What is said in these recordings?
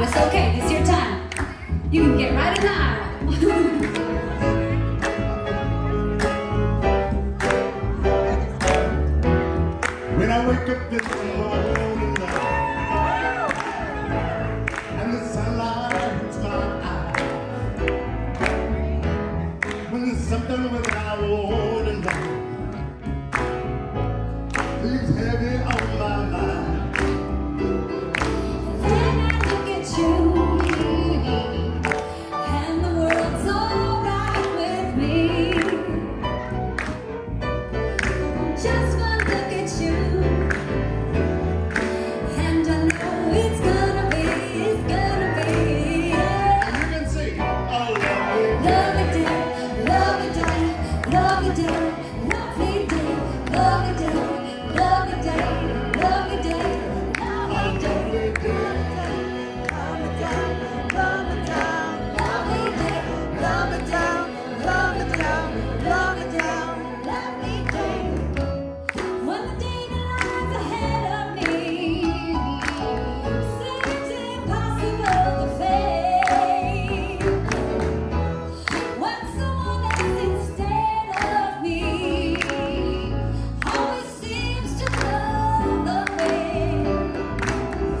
around. It's okay. It's your time. You can get right in the aisle. when I wake up this morning and the sunlight hits my eyes, when there's something without Just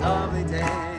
lovely day,